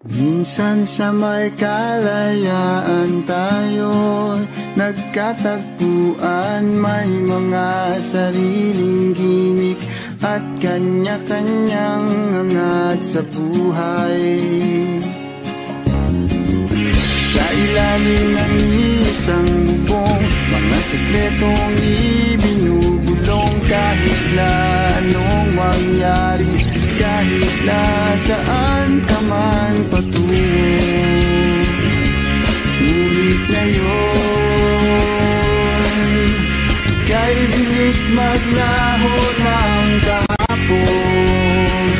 Minsan sa may kalayaan tayo Nagkatagpuan. May mga sariling gimik At kanya-kanyang angat sa buhay. Sa ilalim ng isang bubong Mga sekretong ibinubulong Kahit na anong mangyari kahit nasaan ka man patungo Ngunit ngayon Kay bilis maglaho ng kahapon.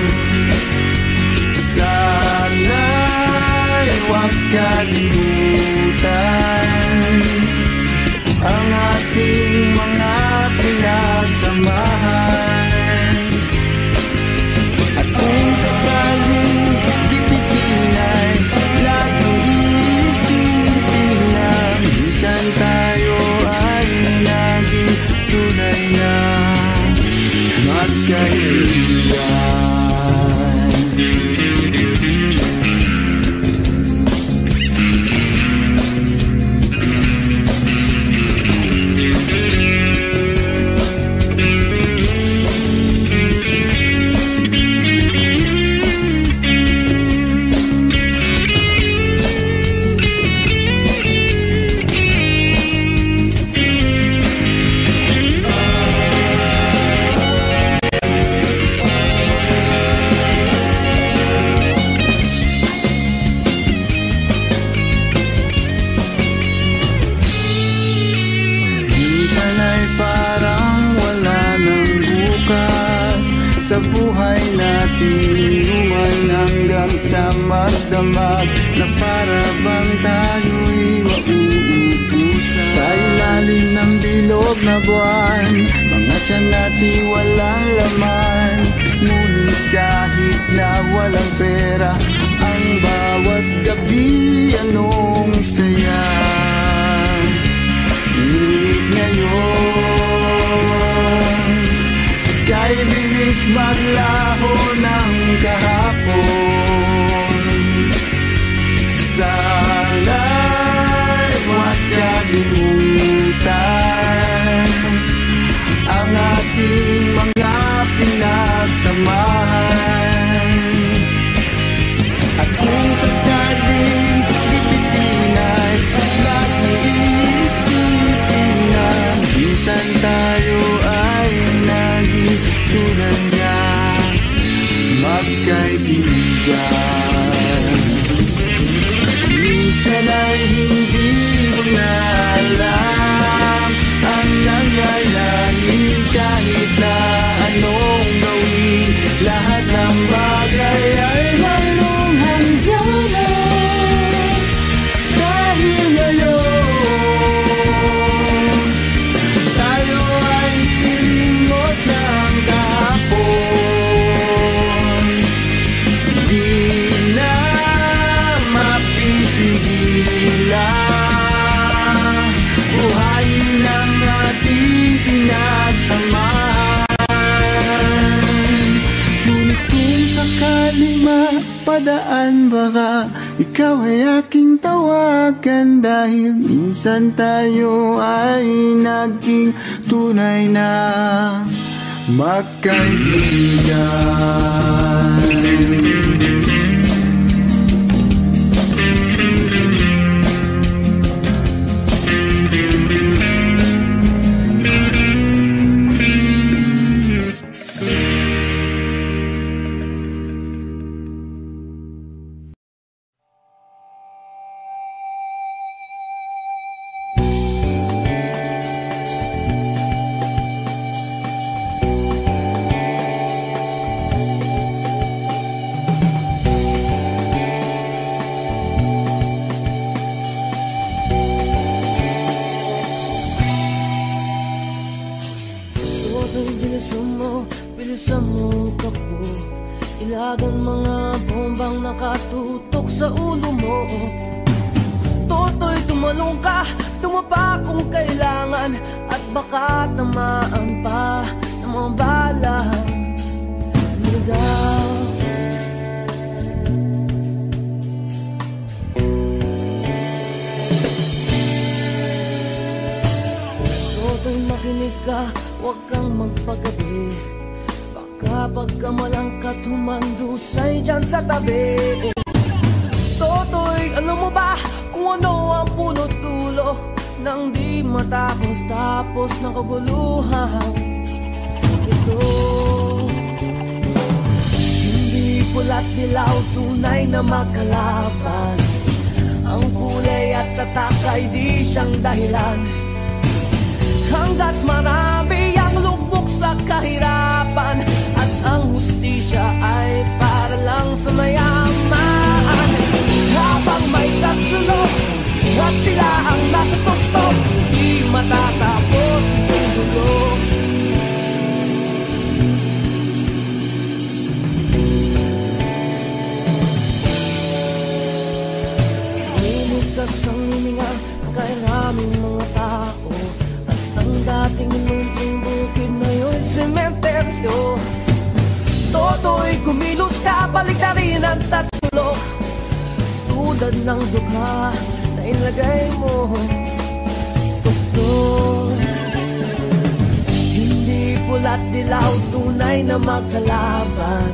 Sana'y huwag kalimutan na buwan. Mga tiyan natin walang laman. Ngunit kahit na walang pera Ang bawat gabi anong saya. Ngunit ngayon Kay bilis maglaho ng kahapon. Sana'y pinagsamahan At kung sakaling ipitin ay laging iisipin na ay naging tulad niya? Magkaibigan. Minsan ay hindi mo na alam mapadaan baka Ikaw ay aking tawagan Dahil minsan tayo ay naging tunay na magkaibigan Tulad ng dukha na ilagay mo. Tuktok Hindi pula't dilaw, tunay na magkalaban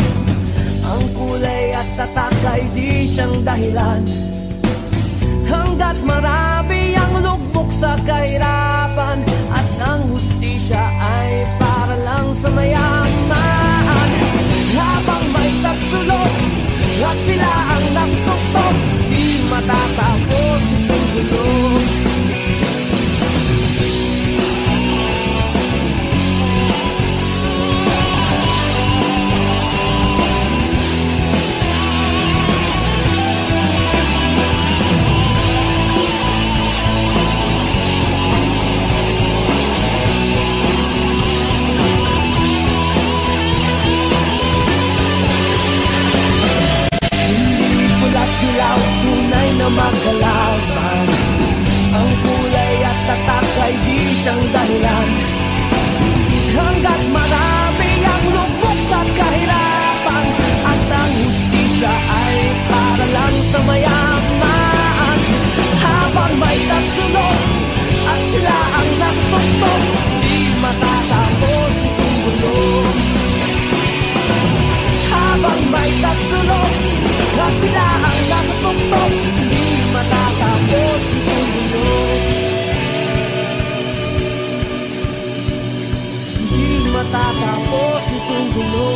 Ang kulay at tatak ay di siyang dahilan. Hanggat marami ang lugmok sa kahirapan At ang hustisya ay para lang sa mayaman. Habang may tatsulot at sila ang nasa tuktok Di matatapos itong gulo na magkalaban Ang kulay at tatak ay di siyang dahilan. Hanggat marami ang lubok sa kahirapan At ang hustisya ay para lang sa mayaman. Habang may tatsunod at sila ang nastuktok Di matatapos itong gulo Habang may tatsunod at sila ang nastuktok matatapos itong gulo Hindi matatapos itong gulo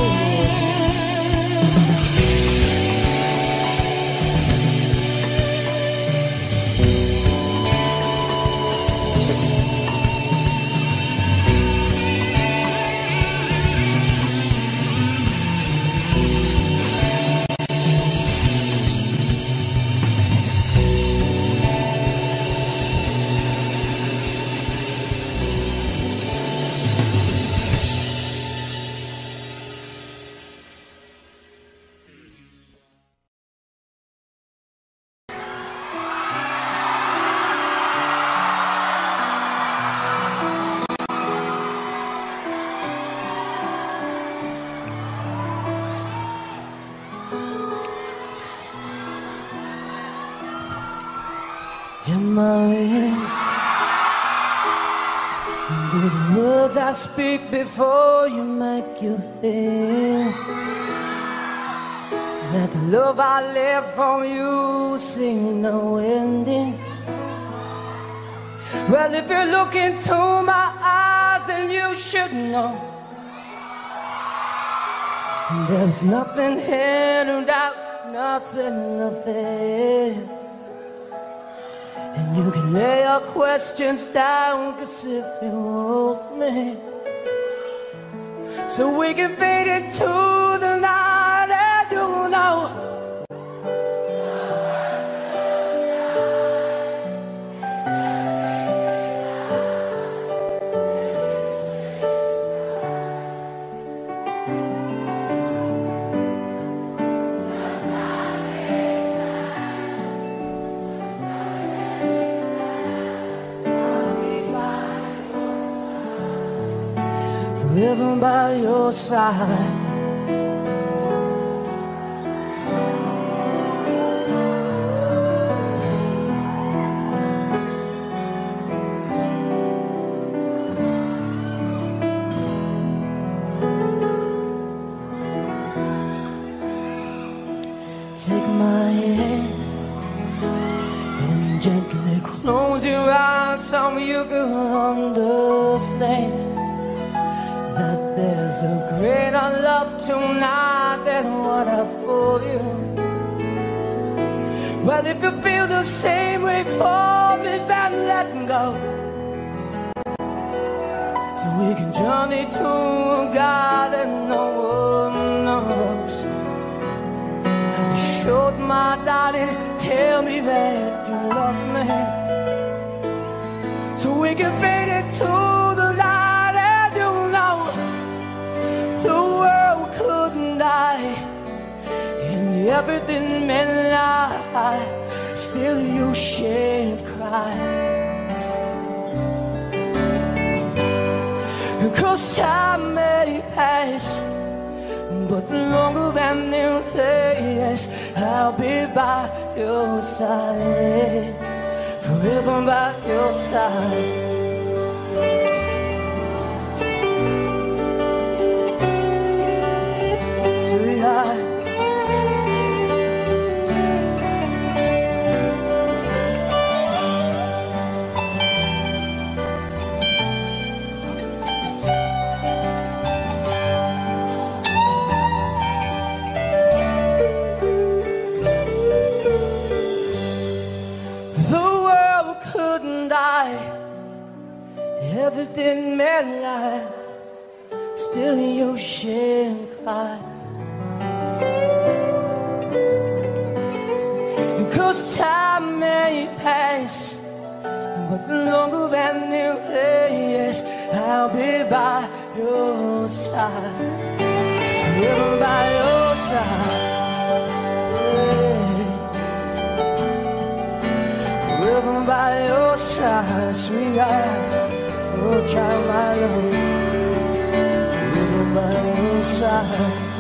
you look into my eyes, then you should know. There's nothing here hidden out, nothing, nothing. And you can lay your questions down, cause if you want me, so we can fade into your side. Take my hand and gently close your eyes, so you can understand there's a greater love tonight than what I for you. Well, if you feel the same way for me, then let me go. So we can journey to a garden no one knows. Have you showed my darling, tell me that you love me. So we can fade into the everything meant lie, still you shed cry. Cause time may pass But longer than you days I'll be by your side. Forever by your side Everything meant life. Still you shed cry. Cause time may pass, but longer than you days, I'll be by your side. Forever by your side. Forever by your side, sweetheart. Oh, child, my love. By your side.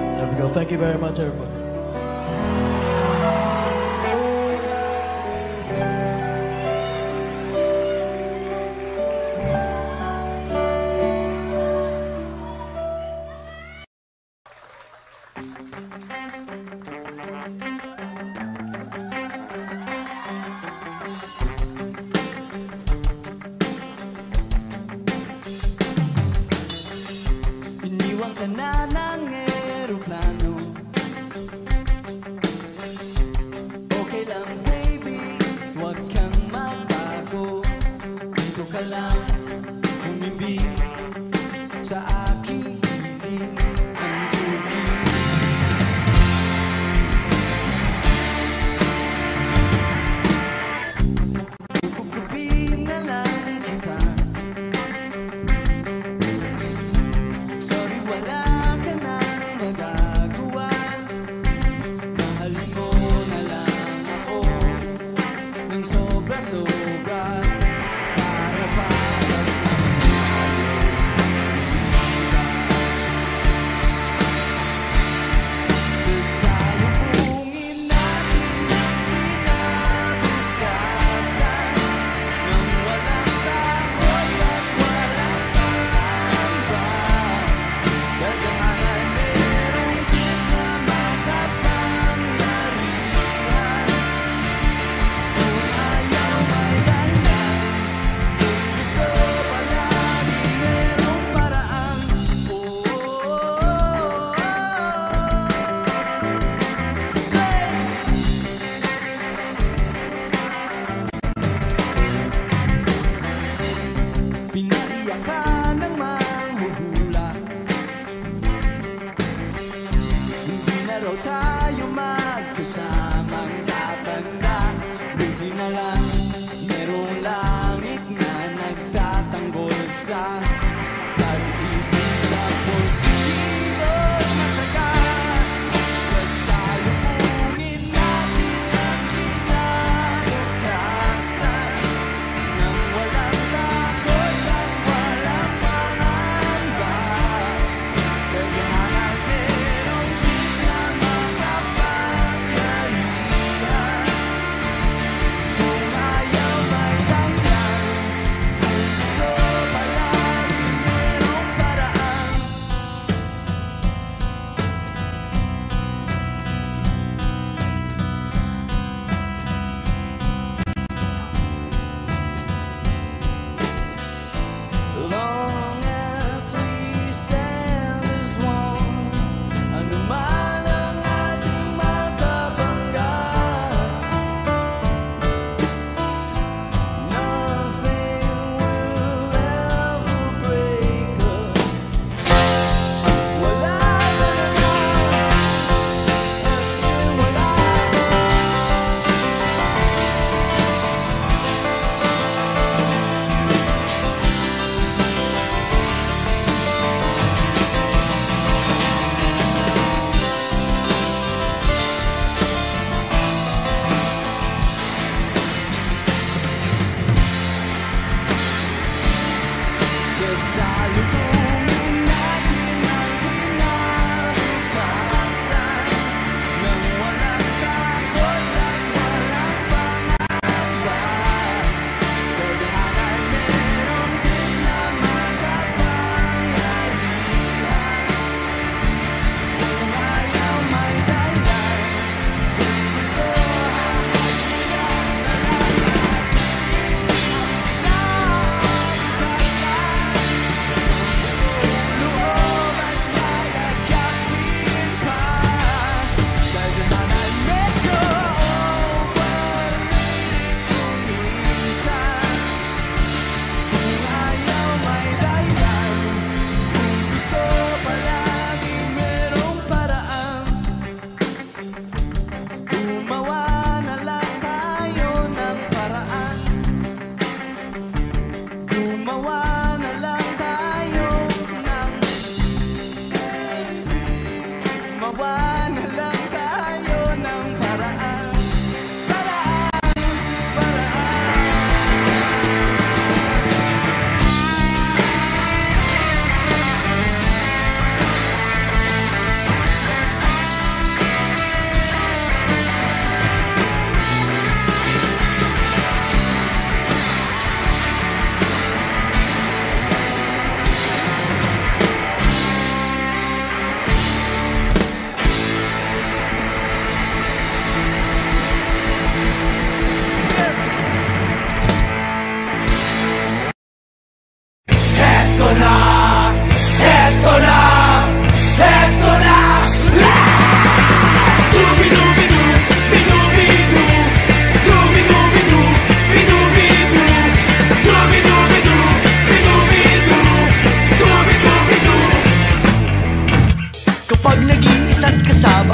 There we go. Thank you very much, everybody.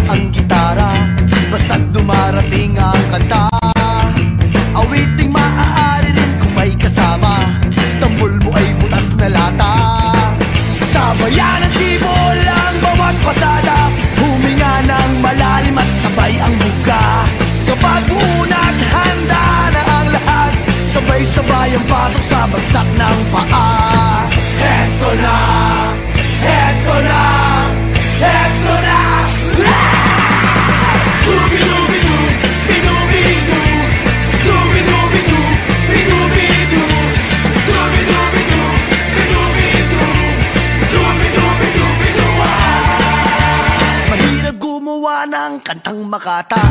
ang mata.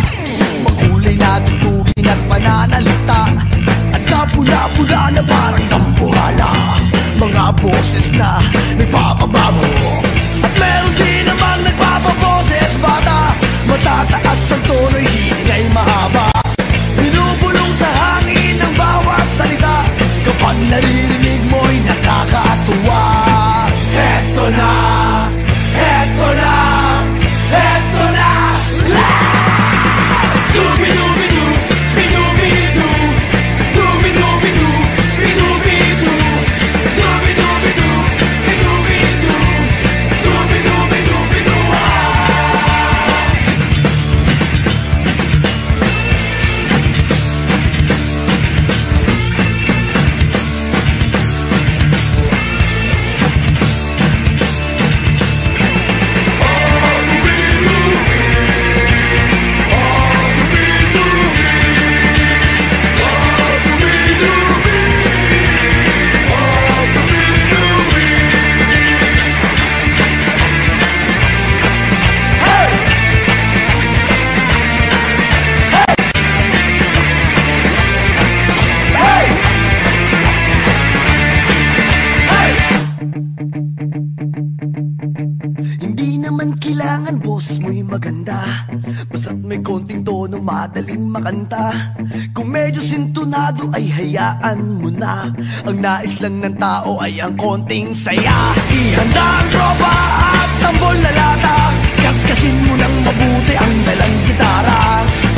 mo'y maganda. Basta't may konting tono madaling makanta. Kung medyo sintunado ay hayaan mo na. Ang nais lang ng tao ay ang konting saya. Ihanda ang tropa at tambol na lata. Kaskasin mo ng mabuti ang dalang gitara.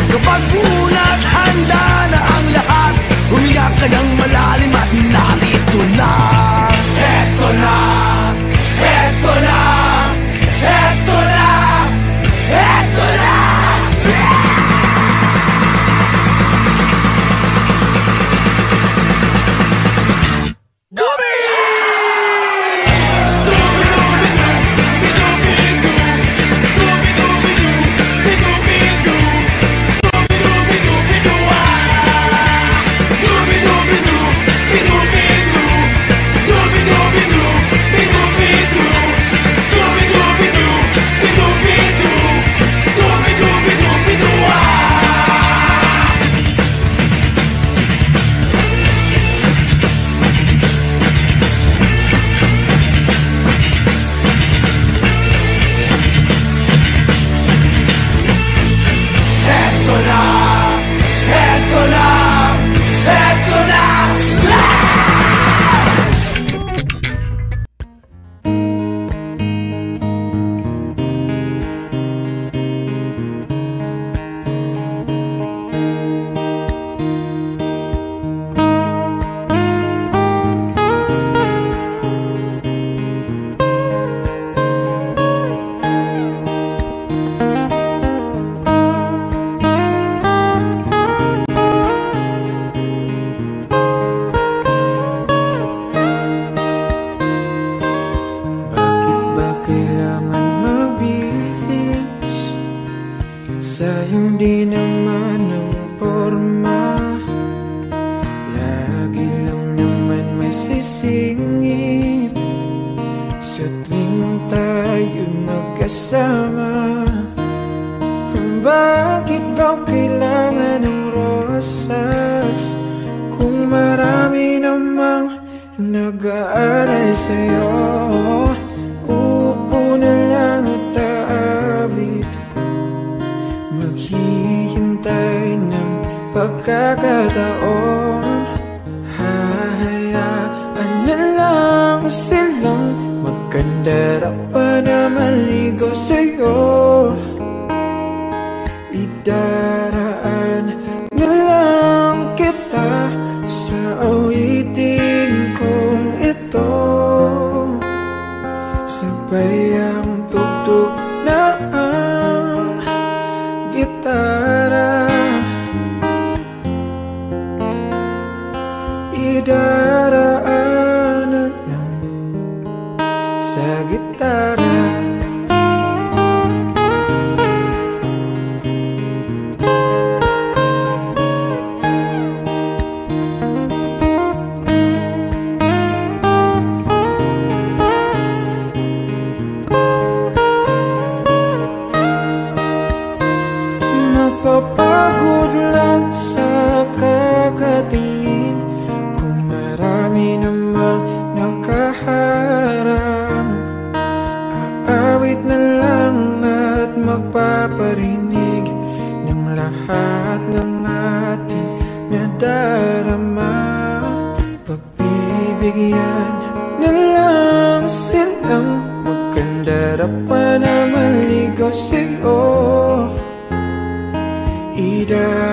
Kapag ulat handa na ang lahat Humiga ka ng malalim at narito na. Heto na. say oh 이다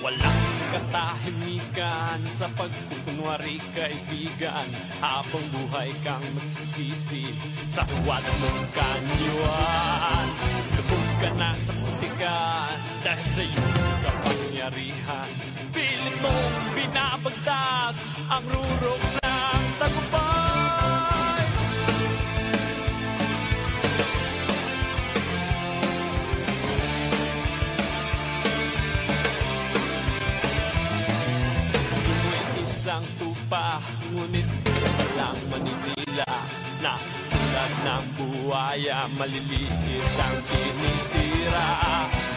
Walang katahimikan sa pagkukunwari kaibigan. Habang buhay kang magsisisi sa huwalan mong kanyuan Lubog ka na sa putikan dahil sa iyong kapangyarihan. Pilit mong binabagtas ang rurok ng tagumpay. ng Manibila na tulad ng buhaya maliliit ang tinitira.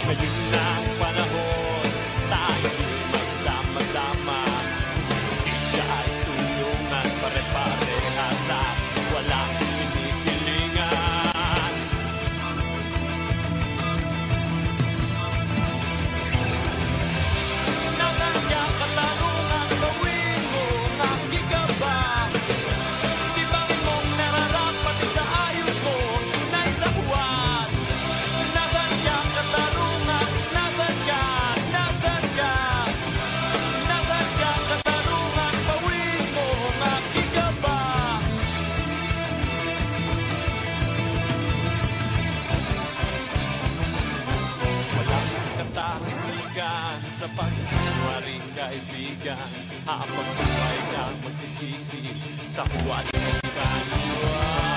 Ngayon ng panahon tayo sa pagkaswaring kaibigan. Habang buhay kang magsisisi sa huwag ng kaliwa.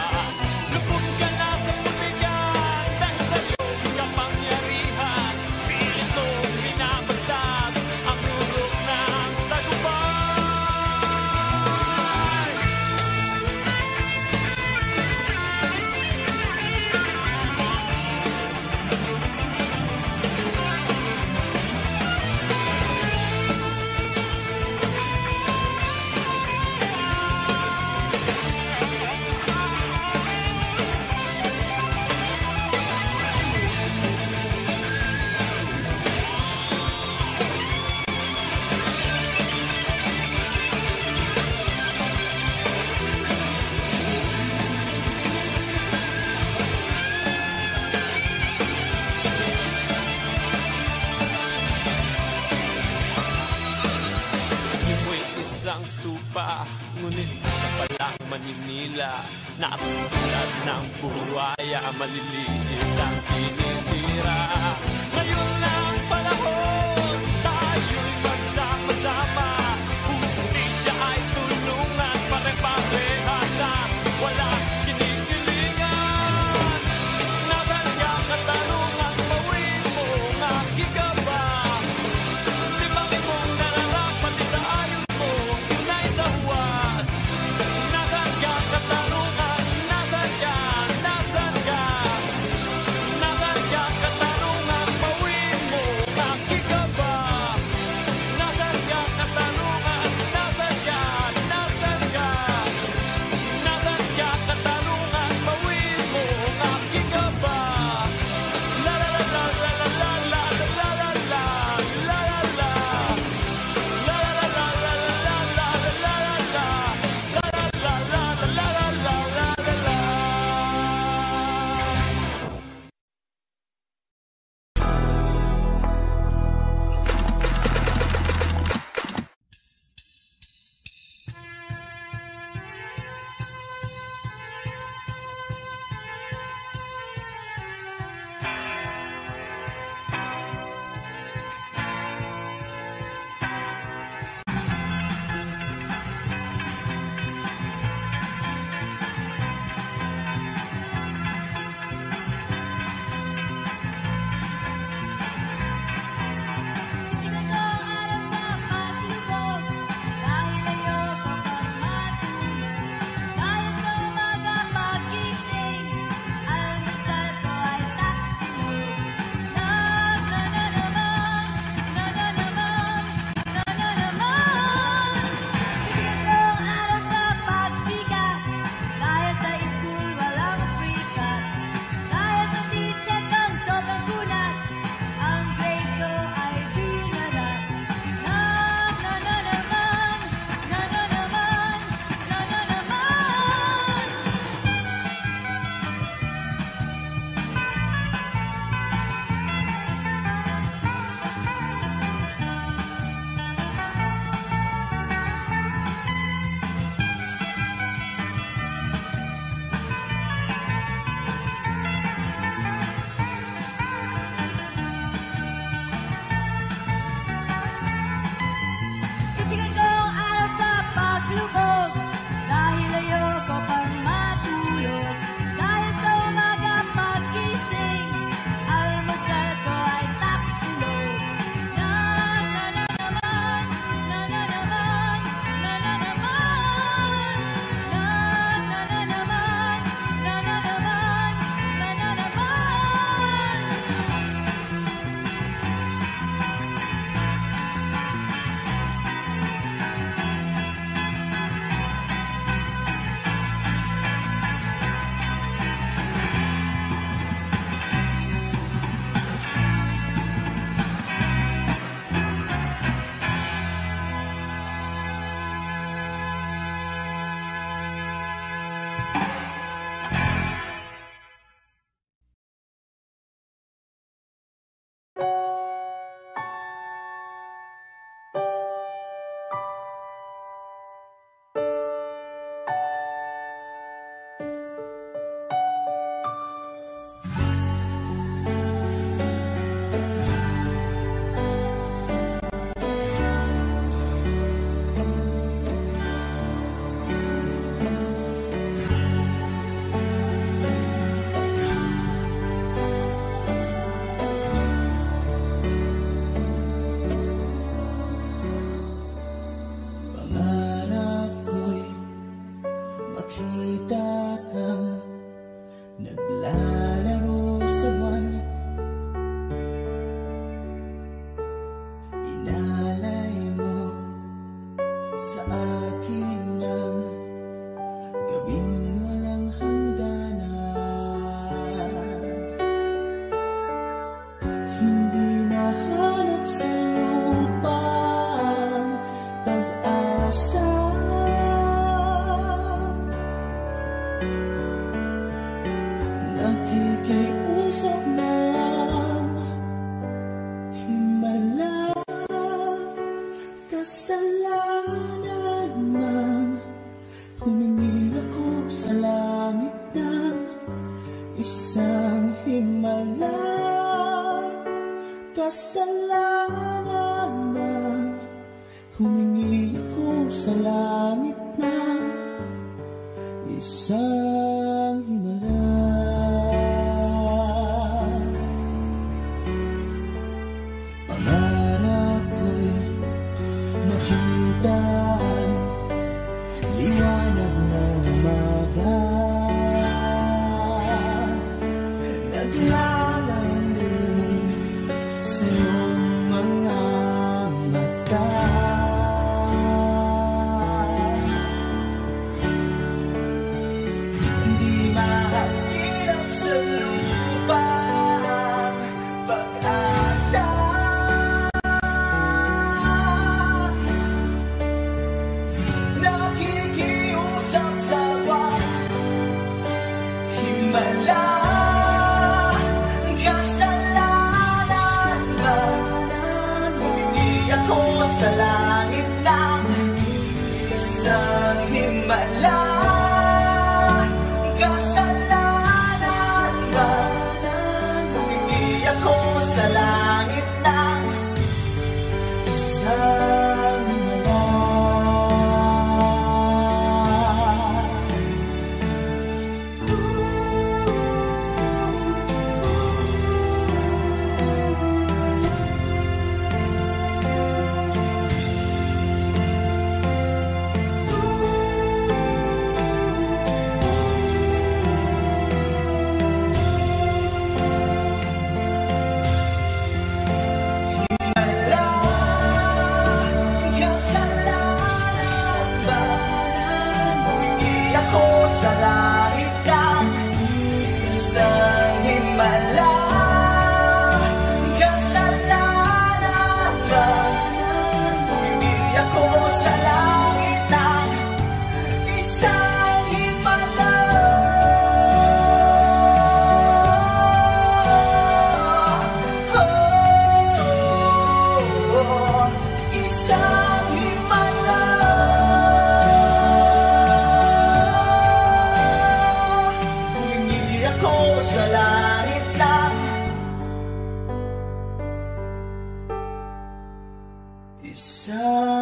Isang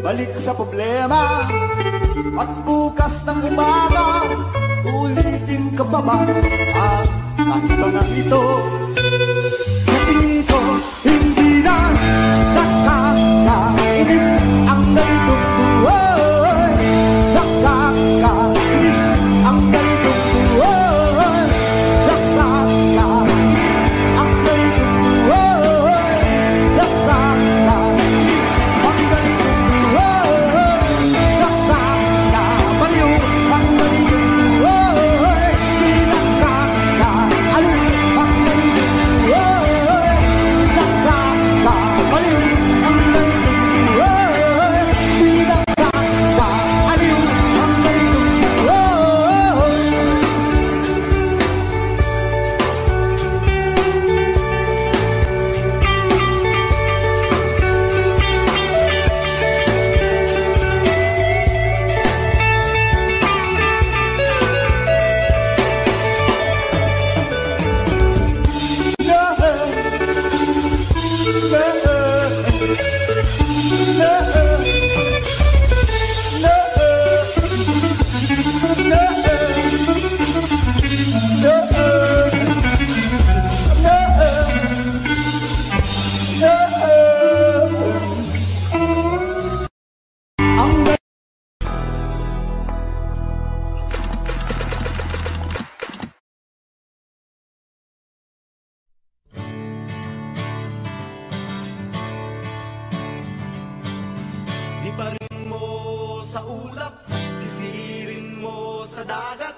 Balik sa problema At bukas ng umaga Ulitin ka pa ba Ang ah, mahirap na ito da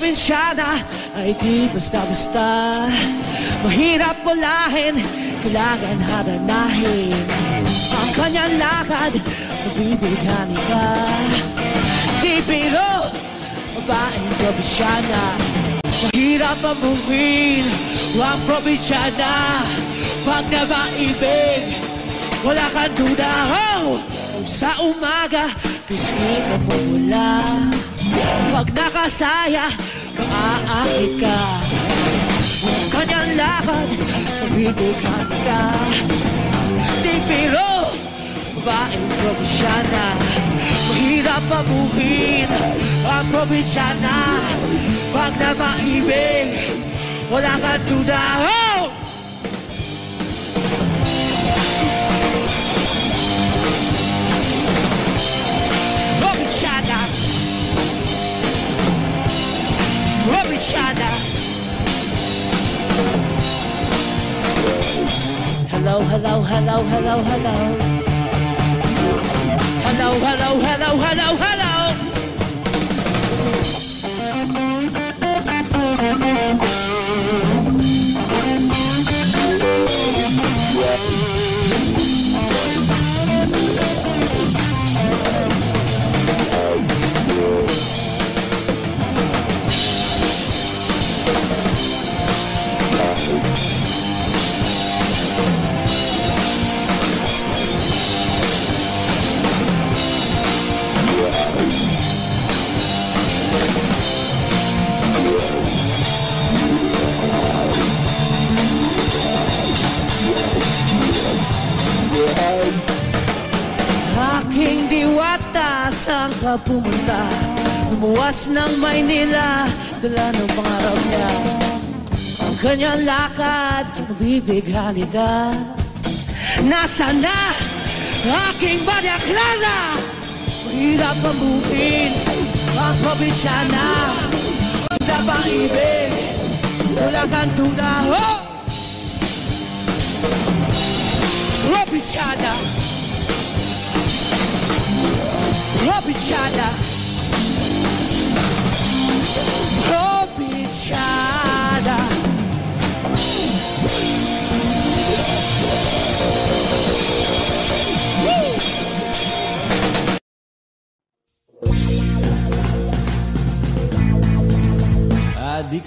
probinsyana ay di basta-basta. Mahirap pulahin, kailangan haranahin. Ang kanyang lakad, mabibigani ka Di biro, babaeng probinsyana. Mahirap amuhin, ang probinsyana. Pag nabaibig, wala kang duda. Oh! Sa umaga, kising ang mumula Pag nakasaya, maaakit ka. Ang kanyang lakad, mabibigyan ka. Di pero, babaeng probinsyana. Mahirap pabuhin ang probinsyana. Pag na maibig, wala kang duda Probinsyana Hello, hello, hello, hello, hello. Hello, hello, hello, hello, hello saan ka pumunta? Lumuwas ng Maynila, dala ng pangarap niya Ang kanyang lakad, mabibig halika Nasaan na aking Maria Clara? Mahirap pamuhin ang probinsyana Ang napaibig, wala kang tuna oh! Probinsyana Probinsyana Help each other. Help each other. Adik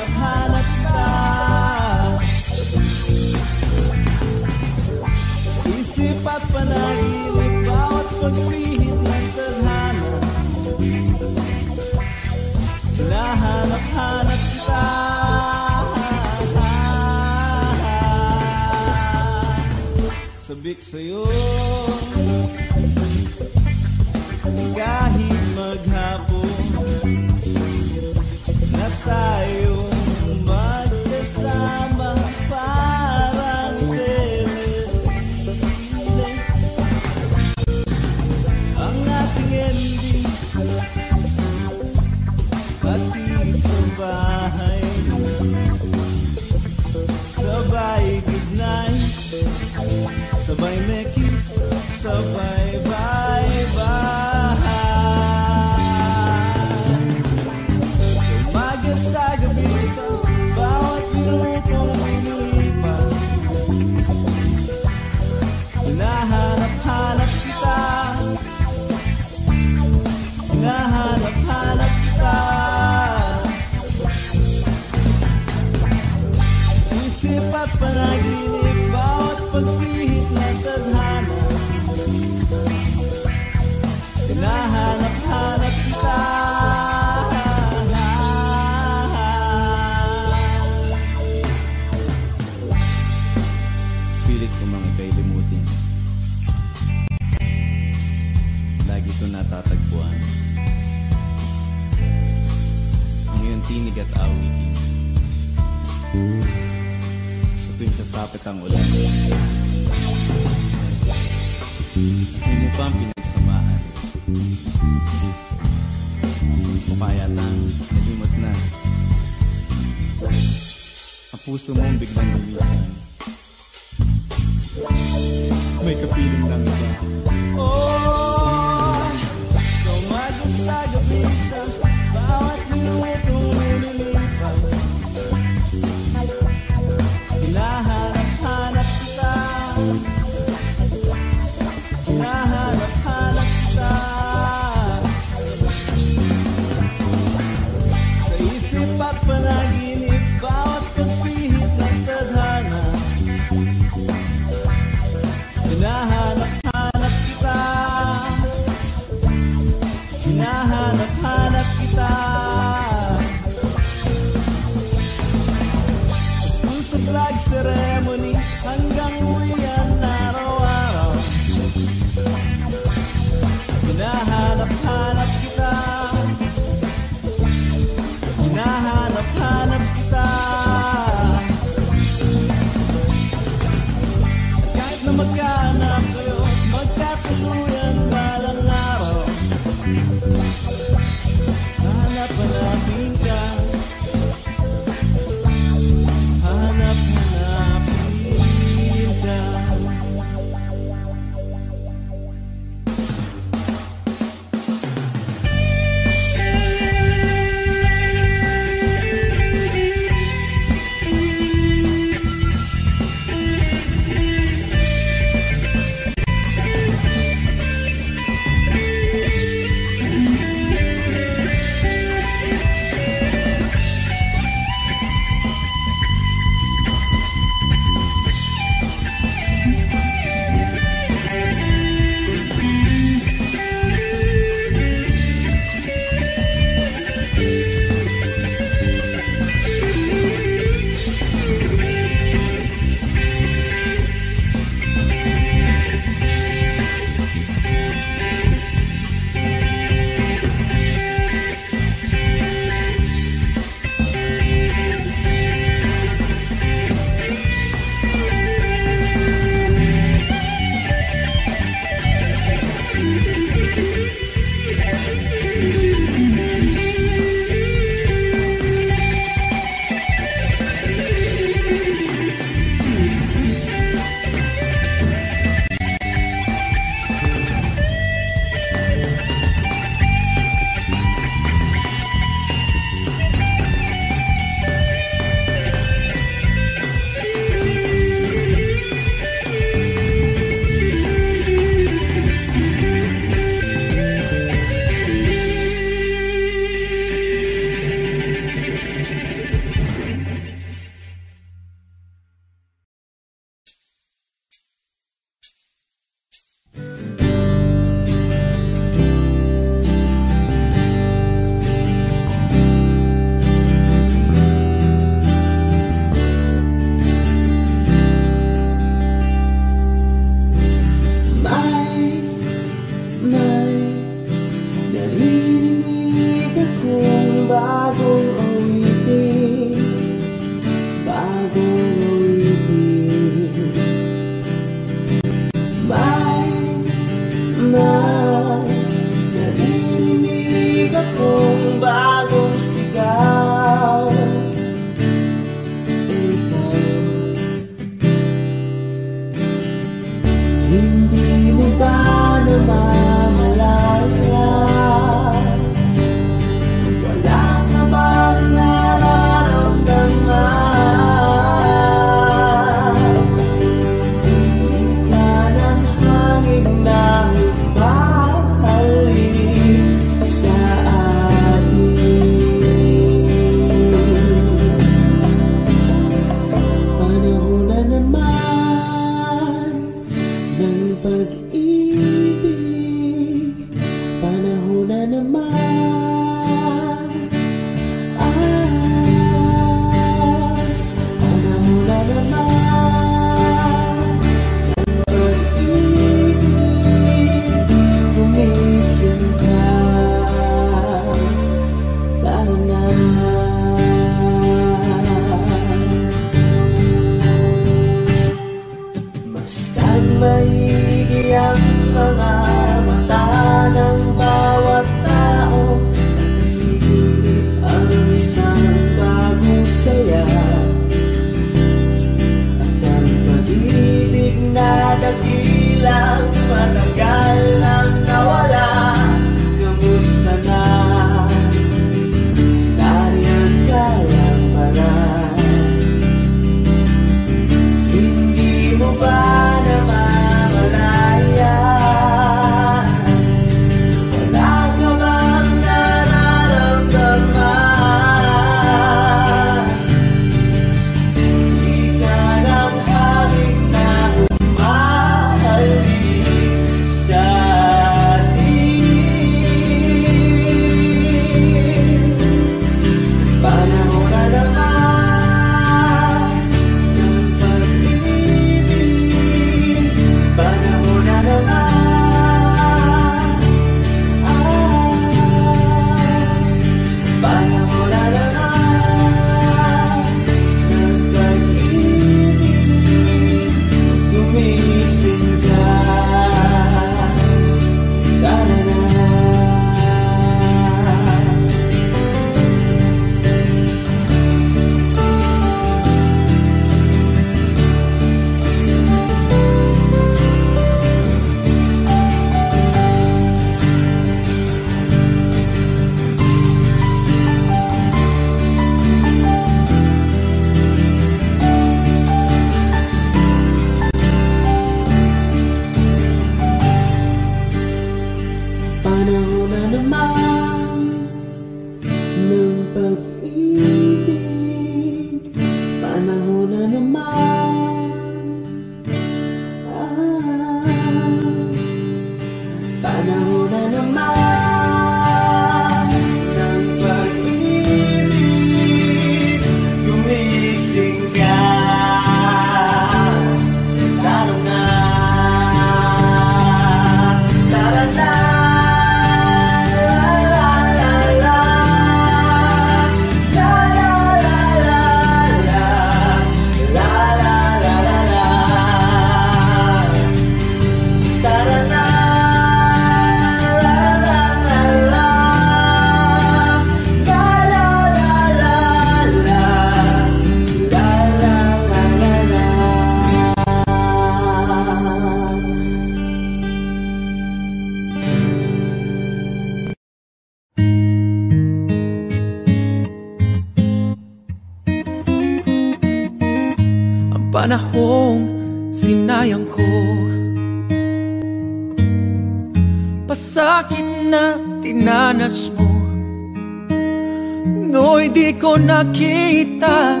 ko nakita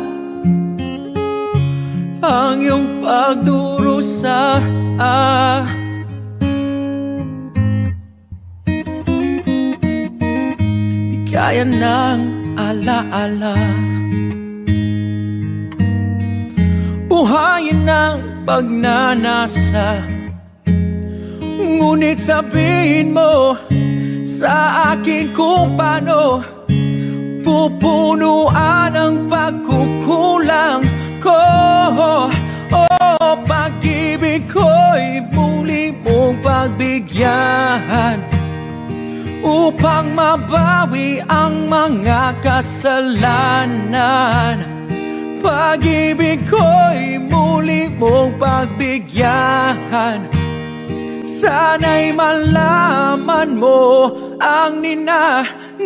Ang iyong pagdurusa ah. Di kaya ng alaala Buhayin ng pagnanasa Ngunit sabihin mo sa akin kung paano Pupunuan ang pagkukulang ko. Oh, pag-ibig ko'y muli mong pagbigyan Upang mabawi ang mga kasalanan. Pag-ibig ko'y muli mong pagbigyan. Sana'y malaman mo ang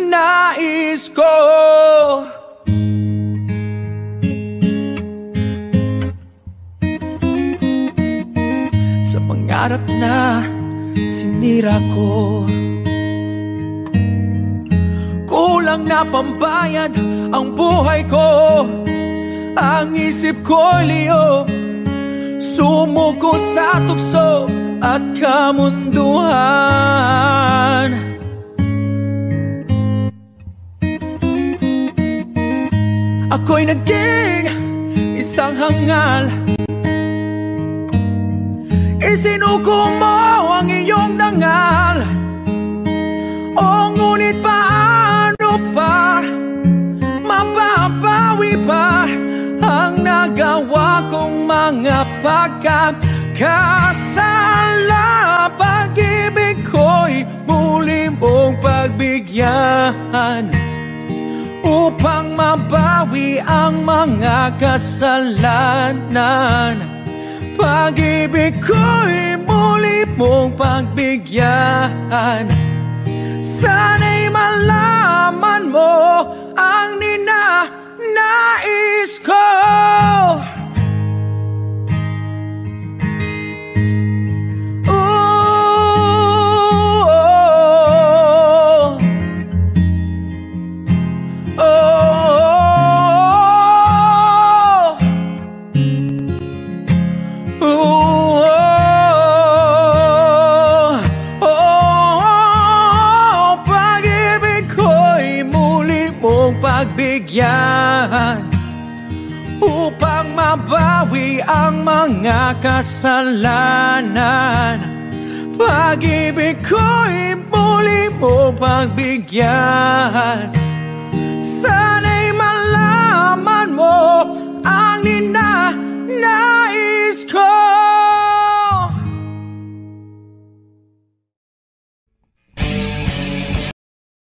ninanais ko. Sa pangarap na sinira ko Kulang na pambayad ang buhay ko. Ang isip ko liyo Sumuko sa tukso at kamunduhan Ako'y naging isang hangal. Isinuko mo ang iyong dangal. O ngunit paano pa Mababawi pa Ang nagawa kong mga pagkakasala Pag-ibig ko'y muli mong pagbigyan Upang mabawi ang mga kasalanan. Pag-ibig ko'y muli mong pagbigyan. Sana'y malaman mo ang ninanais ko mga kasalanan. Pag-ibig ko'y muli mo pagbigyan. Sana'y malaman mo ang ninanais ko.